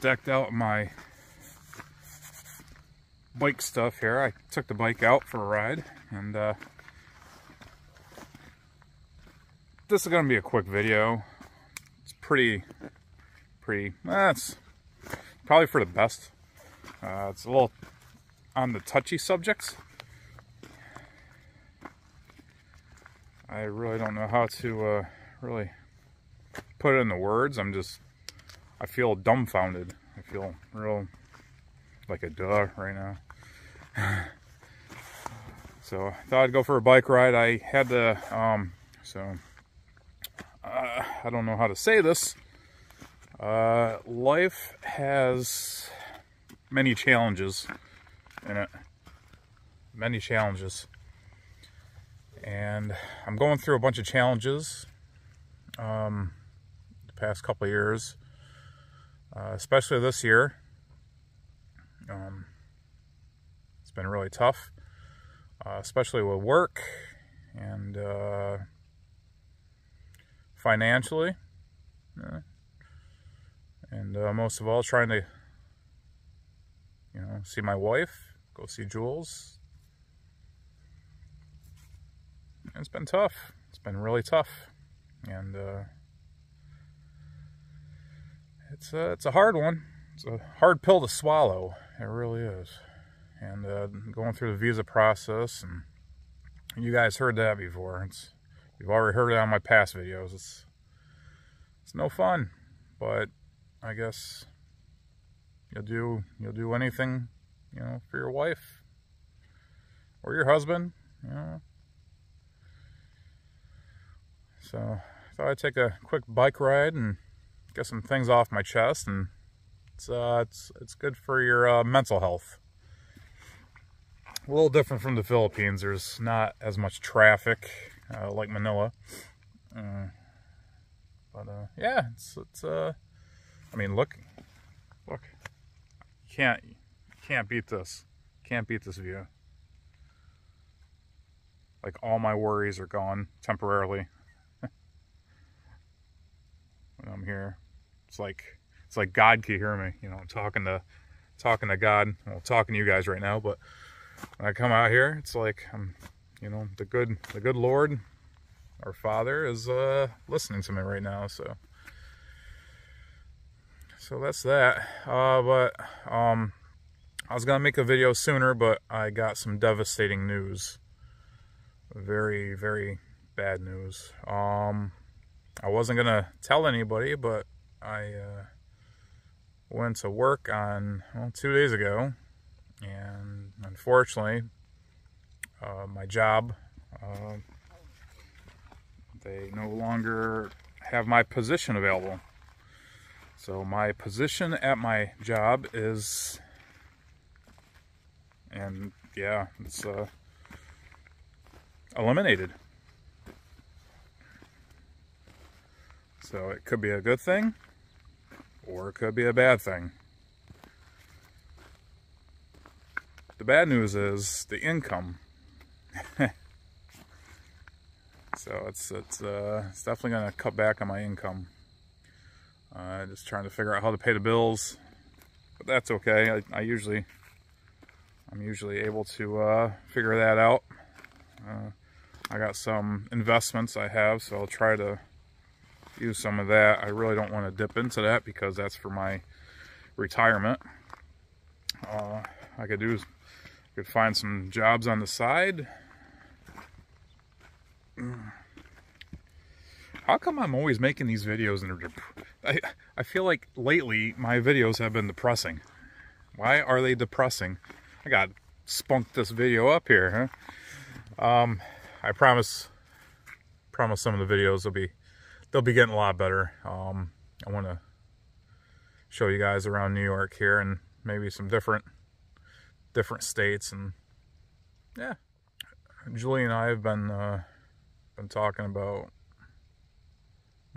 decked out my bike stuff here. I took the bike out for a ride, and uh, this is going to be a quick video. It's pretty, pretty, that's eh, probably for the best. Uh, it's a little on the touchy subjects. I really don't know how to uh, really put it in the words. I'm just, I feel dumbfounded. I feel real like a duh right now. so I thought I'd go for a bike ride. I had to, um, so uh, I don't know how to say this. Uh, life has many challenges in it. Many challenges. And I'm going through a bunch of challenges. Um, past couple years, uh, especially this year. Um, it's been really tough, uh, especially with work and uh, financially. and uh, most of all, trying to, you know, see my wife, go see Jules. it's been tough. It's been really tough. And, uh, it's a, it's a hard one. It's a hard pill to swallow. It really is. And uh, going through the visa process, and you guys heard that before. It's you've already heard it on my past videos. It's it's no fun, but I guess you'll do you'll do anything, you know, for your wife or your husband, you know. So I thought I'd take a quick bike ride and get some things off my chest, and it's uh, it's it's good for your uh, mental health. A little different from the Philippines. There's not as much traffic uh, like Manila, uh, but uh, yeah, it's it's uh, I mean, look, look, can't can't beat this. Can't beat this view. Like all my worries are gone temporarily when I'm here. It's like it's like God can hear me. You know, I'm talking to talking to God. Well, talking to you guys right now, but when I come out here, it's like I'm, you know, the good the good Lord, our Father, is uh, listening to me right now. So, so that's that. Uh, but um, I was gonna make a video sooner, but I got some devastating news. Very very bad news. Um, I wasn't gonna tell anybody, but I uh, went to work on well two days ago, and unfortunately, uh, my job uh, they no longer have my position available. So my position at my job is, and yeah, it's uh, eliminated. So it could be a good thing, or it could be a bad thing. The bad news is the income. so it's it's uh, it's definitely going to cut back on my income. Uh, just trying to figure out how to pay the bills, but that's okay. I, I usually I'm usually able to uh, figure that out. Uh, I got some investments I have, so I'll try to use some of that. I really don't want to dip into that because that's for my retirement. Uh, I could do, I could find some jobs on the side. How come I'm always making these videos and I, I feel like lately my videos have been depressing. Why are they depressing? I got spunked this video up here, huh? Um, I promise, promise some of the videos will be they'll be getting a lot better. Um, I want to show you guys around New York here and maybe some different different states, and yeah, Julie and I have been uh, been talking about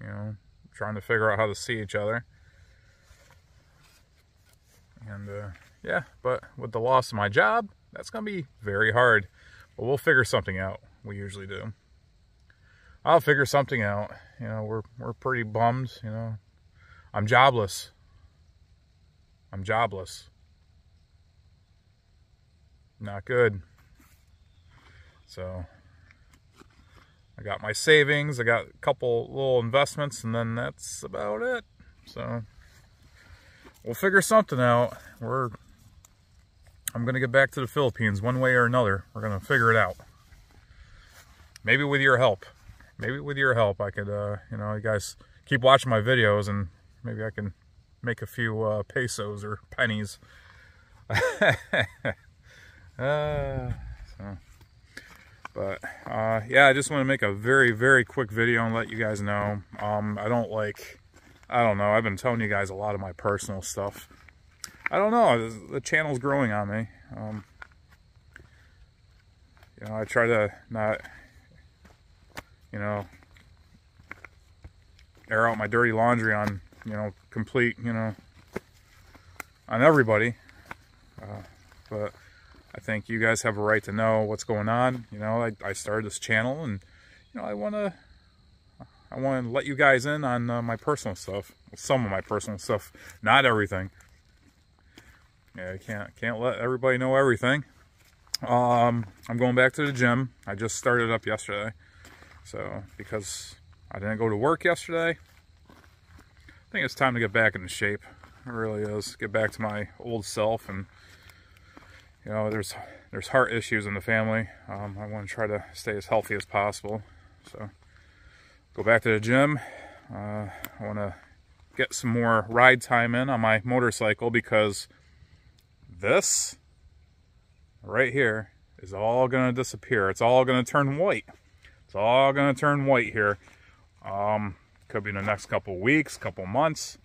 you know trying to figure out how to see each other, and uh, yeah, but with the loss of my job, that's gonna be very hard, but we'll figure something out. We usually do. I'll figure something out. You know, we're we're pretty bummed. You know, I'm jobless. I'm jobless. Not good. So I got my savings. I got a couple little investments, and then that's about it. So we'll figure something out. We're I'm gonna get back to the Philippines one way or another. We're gonna figure it out. Maybe with your help maybe with your help, I could, uh, you know, you guys keep watching my videos and maybe I can make a few uh, pesos or pennies. uh, so. But uh, yeah, I just want to make a very, very quick video and let you guys know. Um, I don't like, I don't know, I've been telling you guys a lot of my personal stuff. I don't know, the channel's growing on me. Um, you know, I try to not you know, air out my dirty laundry on, you know, complete, you know, on everybody. Uh, but I think you guys have a right to know what's going on. You know, I, I started this channel and, you know, I want to, I want to let you guys in on uh, my personal stuff. Some of my personal stuff, not everything. Yeah, I can't, can't let everybody know everything. Um, I'm going back to the gym. I just started up yesterday. So, because I didn't go to work yesterday, I think it's time to get back into shape. It really is. Get back to my old self and, you know, there's there's heart issues in the family. Um, I want to try to stay as healthy as possible. So, go back to the gym. Uh, I want to get some more ride time in on my motorcycle because this right here is all going to disappear. It's all going to turn white. It's all going to turn white here. Um, could be in the next couple weeks, couple months.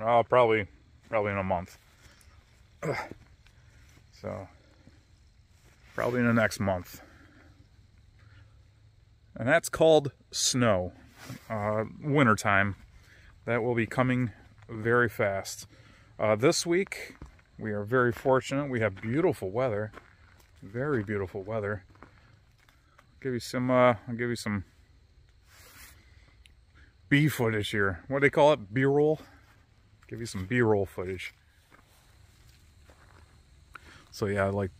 Oh, probably, probably in a month. So, probably in the next month. And that's called snow. Uh, wintertime. That will be coming very fast. Uh, this week, we are very fortunate. We have beautiful weather. Very beautiful weather. I'll give you some, uh, I'll give you some B footage here. What do they call it? B-roll? Give you some B-roll footage. So yeah, like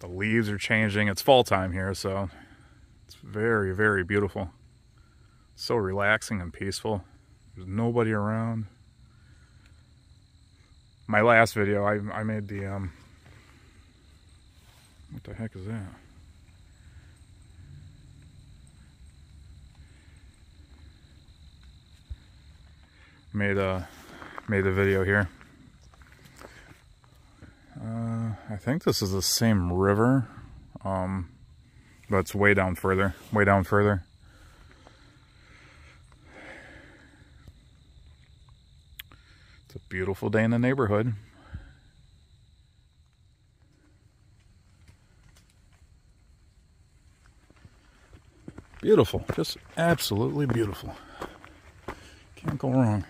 the leaves are changing. It's fall time here, so it's very, very beautiful. So relaxing and peaceful. There's nobody around. My last video, I, I made the um, what the heck is that? Made a made a video here. Uh, I think this is the same river, um, but it's way down further, way down further. It's a beautiful day in the neighborhood. Beautiful, just absolutely beautiful. Can't go wrong.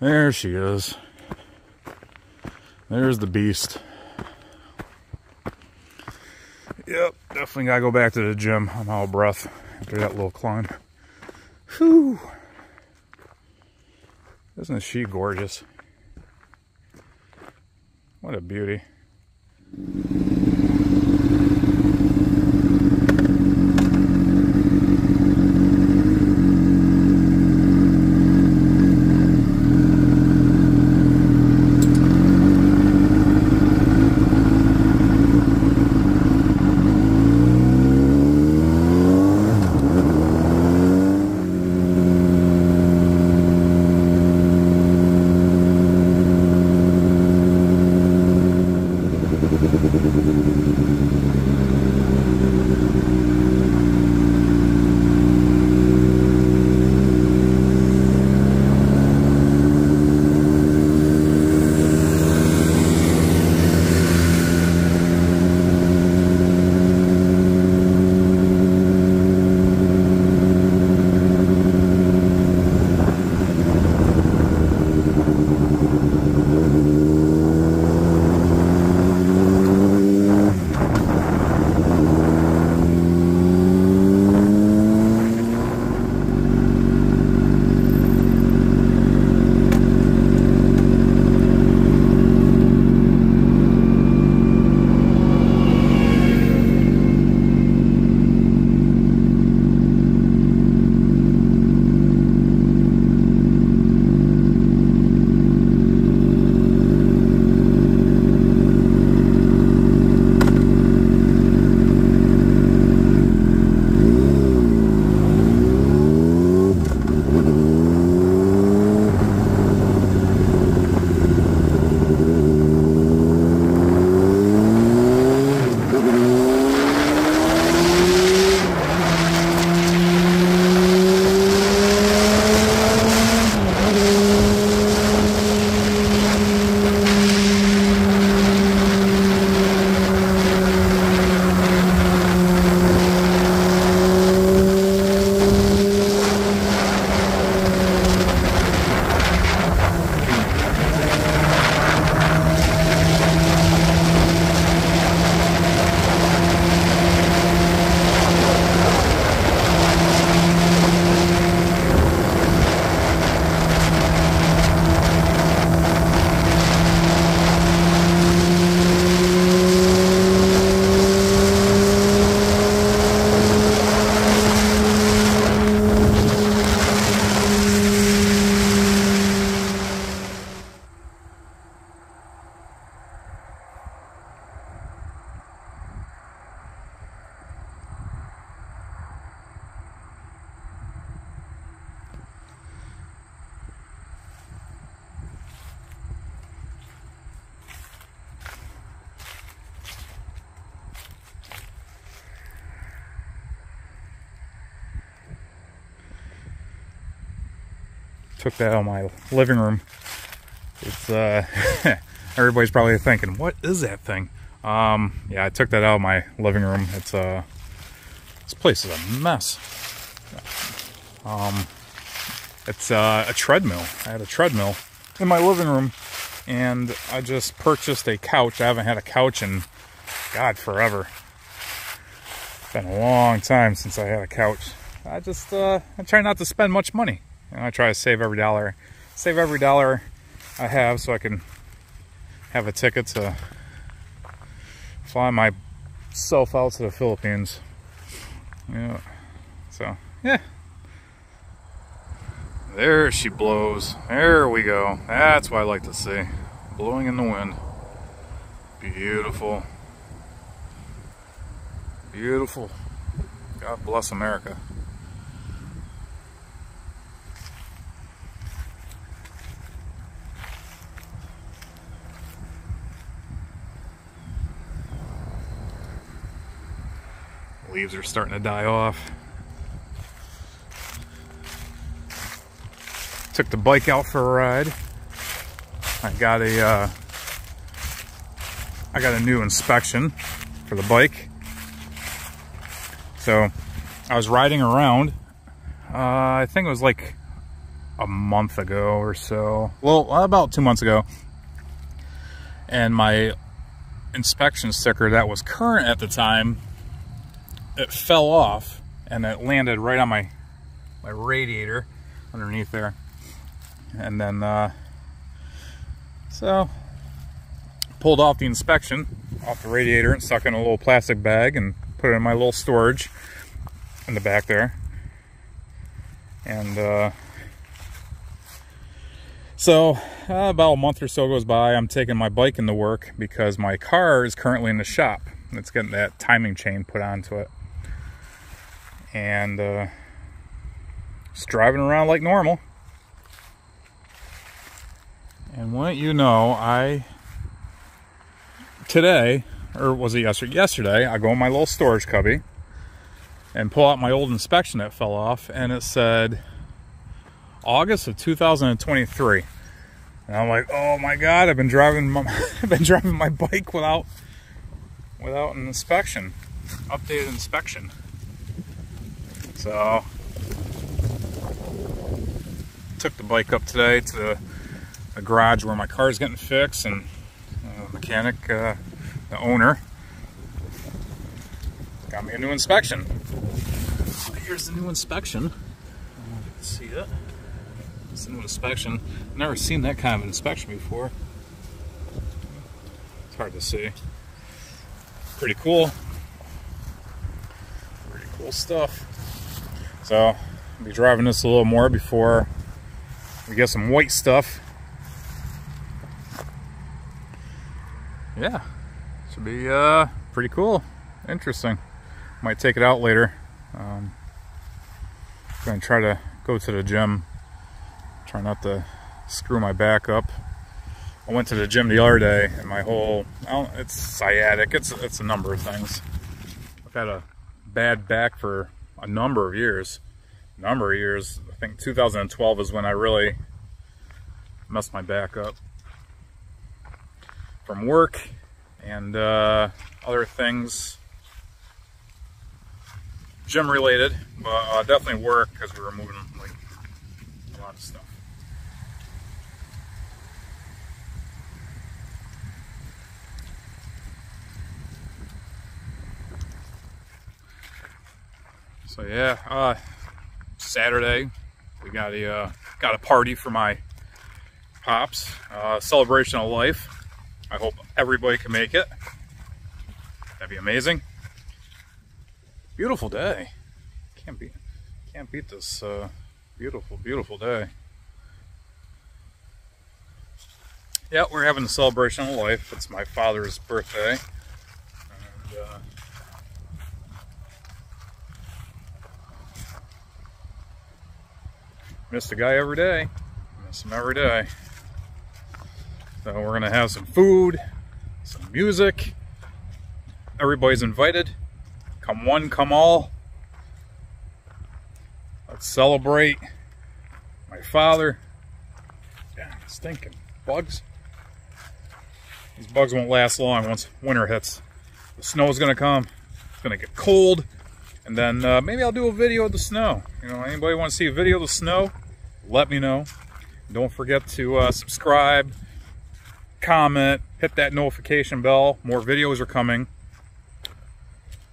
There she is. There's the beast. Yep, definitely gotta go back to the gym. I'm out of breath after that little climb. Whew. Isn't she gorgeous? What a beauty. Took that out of my living room. It's uh, everybody's probably thinking, what is that thing? Um, yeah, I took that out of my living room. It's uh, this place is a mess. Um, it's uh, a treadmill. I had a treadmill in my living room, and I just purchased a couch. I haven't had a couch in God forever. It's been a long time since I had a couch. I just uh, I try not to spend much money. And I try to save every dollar, save every dollar I have so I can have a ticket to fly myself out to the Philippines. Yeah. So, yeah. There she blows. There we go. That's what I like to see. Blowing in the wind. Beautiful. Beautiful. God bless America. Leaves are starting to die off. Took the bike out for a ride. I got a uh, I got a new inspection for the bike. So I was riding around. Uh, I think it was like a month ago or so. Well, about two months ago. And my inspection sticker that was current at the time it fell off and it landed right on my my radiator underneath there. And then uh, so pulled off the inspection off the radiator and stuck in a little plastic bag and put it in my little storage in the back there. And uh, so uh, about a month or so goes by. I'm taking my bike into work because my car is currently in the shop. It's getting that timing chain put onto it and uh, just driving around like normal. And wouldn't you know, I today, or was it yesterday? Yesterday, I go in my little storage cubby and pull out my old inspection that fell off, and it said August of 2023. And I'm like, oh my god, I've been driving my I've been driving my bike without without an inspection, updated inspection. So took the bike up today to the, the garage where my car is getting fixed and uh, mechanic, uh, the owner, got me a new inspection. So here's the new inspection. see it. It's a new inspection. Never seen that kind of inspection before. It's hard to see. Pretty cool. Pretty cool stuff. So I'll be driving this a little more before we get some white stuff. Yeah, should be uh, pretty cool. Interesting. Might take it out later. Um, gonna try to go to the gym. Try not to screw my back up. I went to the gym the other day and my whole, it's sciatic, it's, it's a number of things. I've had a bad back for a number of years. Number of years. I think 2012 is when I really messed my back up. From work and uh, other things. Gym related, but uh, definitely work because we were moving like a lot of stuff. So yeah, uh, Saturday we got a uh, got a party for my pops, uh, celebration of life. I hope everybody can make it. That'd be amazing. Beautiful day. Can't beat can't beat this uh, beautiful beautiful day. Yeah, we're having a celebration of life. It's my father's birthday. And, uh, Miss the guy every day. Miss him every day. So we're gonna have some food, some music. Everybody's invited. Come one, come all. Let's celebrate my father Yeah, Stinking bugs. These bugs won't last long once winter hits. The snow is gonna come. It's gonna get cold. And then uh, maybe I'll do a video of the snow. You know, anybody want to see a video of the snow? Let me know. Don't forget to uh, subscribe, comment, hit that notification bell. More videos are coming.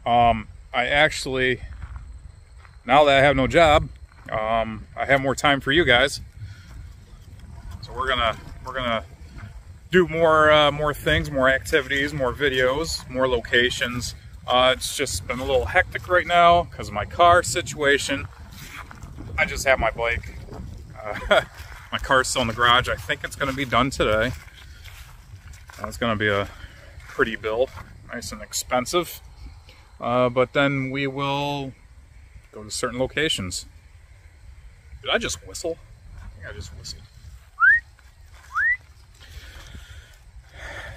Um, I actually, now that I have no job, um, I have more time for you guys. So we're gonna we're gonna do more uh, more things, more activities, more videos, more locations. Uh, it's just been a little hectic right now because of my car situation. I just have my bike. My car's still in the garage. I think it's going to be done today. That's going to be a pretty build, nice and expensive. Uh, but then we will go to certain locations. Did I just whistle? I think I just whistled.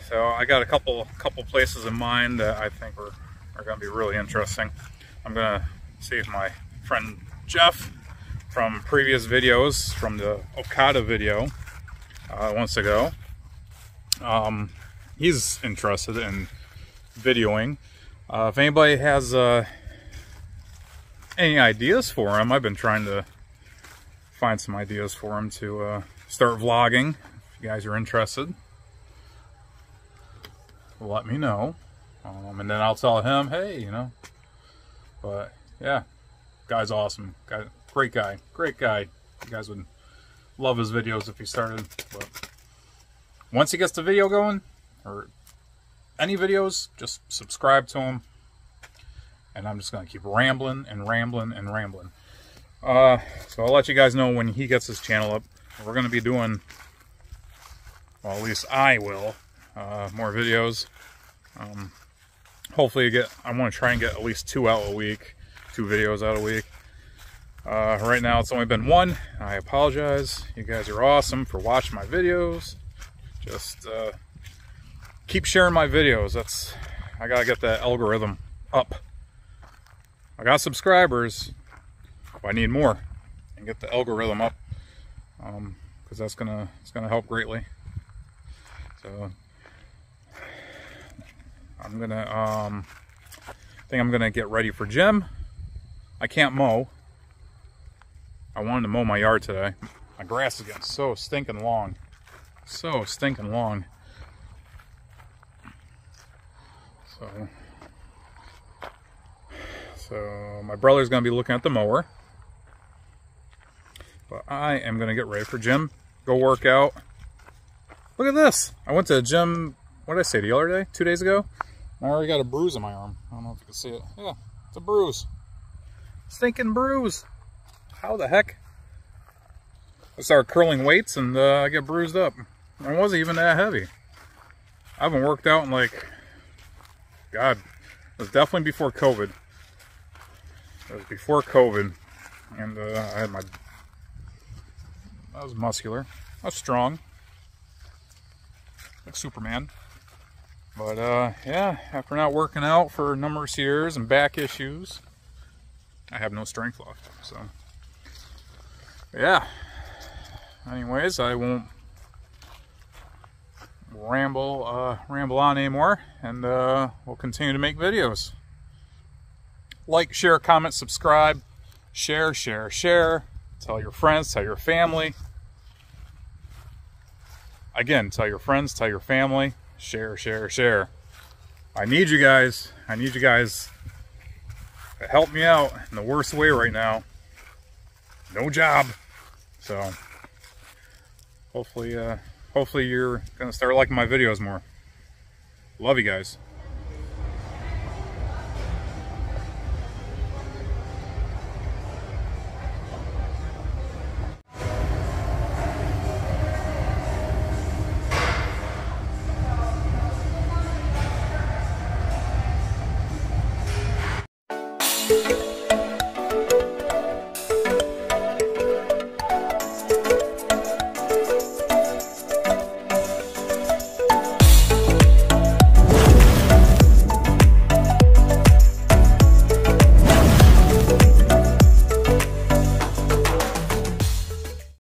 So I got a couple couple places in mind that I think are, are going to be really interesting. I'm going to see if my friend Jeff from previous videos, from the Okada video uh, once ago, um, he's interested in videoing. Uh, if anybody has uh, any ideas for him, I've been trying to find some ideas for him to uh, start vlogging. If you guys are interested let me know. Um, and then I'll tell him, hey, you know. But yeah, guy's awesome. Guy, great guy, great guy. You guys would love his videos if he started. But once he gets the video going, or any videos, just subscribe to him. And I'm just gonna keep rambling and rambling and rambling. Uh, so I'll let you guys know when he gets his channel up. We're gonna be doing, well, at least I will, uh, more videos. Um, hopefully, get I want to try and get at least two out a week, two videos out a week. Uh, right now, it's only been one. I apologize. You guys are awesome for watching my videos. Just uh, keep sharing my videos. That's I gotta get that algorithm up. I got subscribers. I need more and get the algorithm up because um, that's gonna it's gonna help greatly. So I'm gonna, um, I think I'm gonna get ready for gym. I can't mow. I wanted to mow my yard today. My grass is getting so stinking long. So stinking long. So, so my brother's gonna be looking at the mower. But I am gonna get ready for gym. Go work out. Look at this. I went to the gym, what did I say, the other day? Two days ago? I already got a bruise on my arm. I don't know if you can see it. Yeah, it's a bruise. Stinking bruise. How the heck? I started curling weights and uh, I get bruised up. I wasn't even that heavy. I haven't worked out in like, God, it was definitely before COVID. It was before COVID. And uh, I had my, I was muscular. I was strong. Like Superman. But uh, yeah, after not working out for numerous years and back issues, I have no strength left. So yeah. Anyways, I won't ramble uh, ramble on anymore, and uh, we'll continue to make videos. Like, share, comment, subscribe, share, share, share. Tell your friends, tell your family. Again, tell your friends, tell your family share, share, share. I need you guys. I need you guys to help me out in the worst way right now. No job. So hopefully uh hopefully you're gonna start liking my videos more. Love you guys.